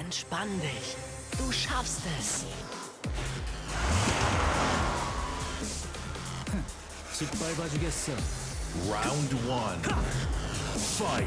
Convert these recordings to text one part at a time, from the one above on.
Entspann dich. Du schaffst es. Round one. Fight.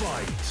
Win.